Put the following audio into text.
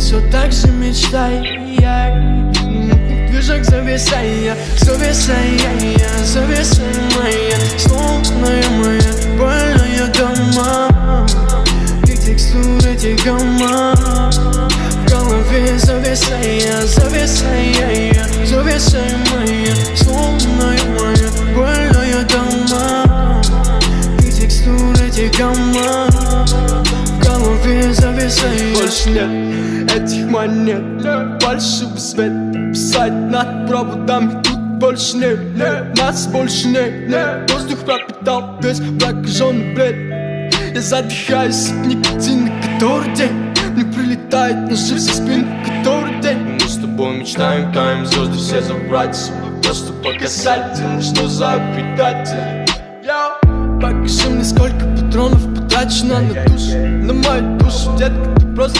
все так же мечтай. Движок зависая, зависая, зависая. Моя Словная моя больная дома. И текстуры тягома В голове зависая, зависая, зависая. Моя Словная моя больная дома. И текстуры тягома В зависая Больше нет этих монет. Больше свет Писать над проводами Тут больше нет, нет Нас больше нет, нет Воздух пропитал весь прокаженный бред. Я задыхаюсь от никотина Который день Мне прилетает ножи со спины Который день. Мы с тобой мечтаем, таем звезды все забрать Просто показательно, что за предатель. Покажи мне сколько патронов потрачено на душу Мою душу, детка, ты просто